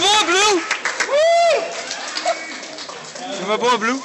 va, Blue? Ça va pas, Blue?